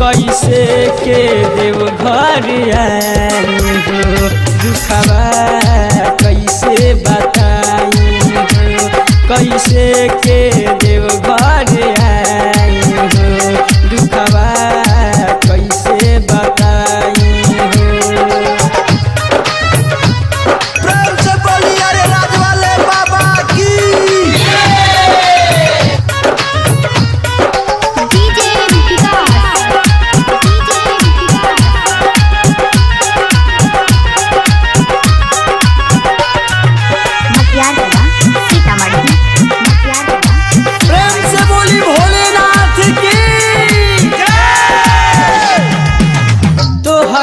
कैसे के देव घर आई हो। दुखवा कैसे बताई कैसे के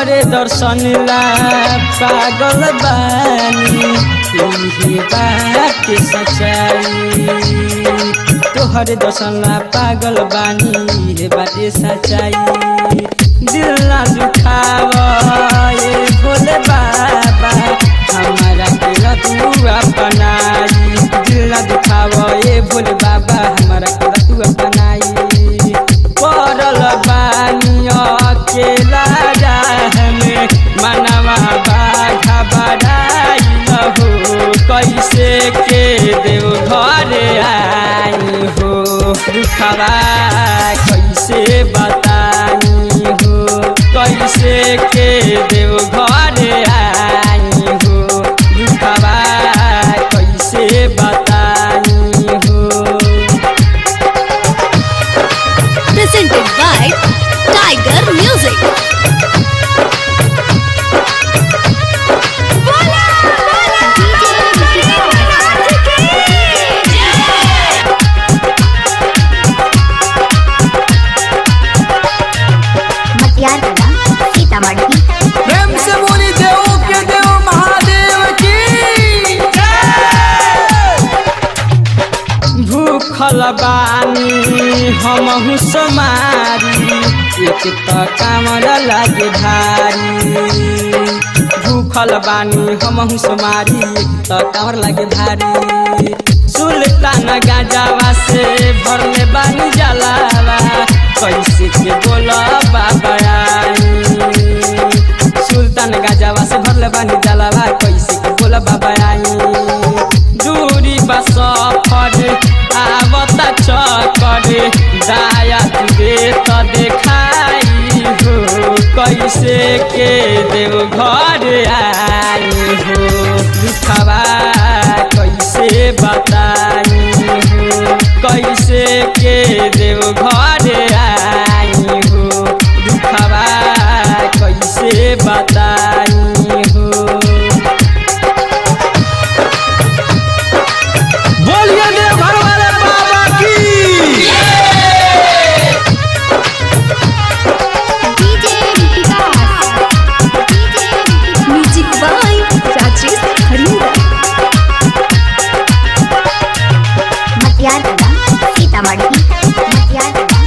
तोहरे दर्शन ला, पागल बानी यही बात सच्चाई। दर्शन ला, पागल बानी ये बात सच्चाई। दिल ना दुखाव दुखवा कैसे बतानी हो? कैसे के देव घर आई हो? दुखवा कैसे बतानी हो? Presented by Tiger Music. बानी हम समारी एक त लागे धारी। भूखल बानी, हम समारी एक त कामर लागे भारी सुल्तान गाजावा से भरले बानी जलावा, कैसे के देव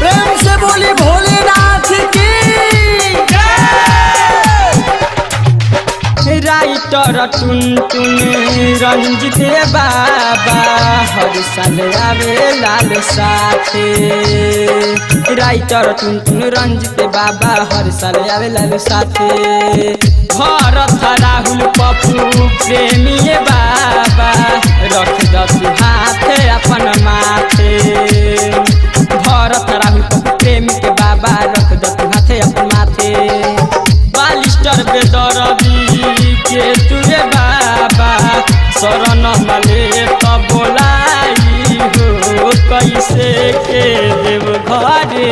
प्रेम से बोली भोलेनाथ की। राइटर टुन टुन रंजित बाबा हर साल आवे लाल साथे। राइटर टुन टुन रंजित बाबा हर साल आवे लाल साथे। भरत राहुल पप्पू प्रेमी रख दसु। हाथे अपन माथे। भरत राहु प्रेम के बाबा रख दसु हाथे अपन माथे। बालिस्टर बेदरबी के तुरे बाबा, शरण मले तब बोलाई हो, कैसे के देव घरे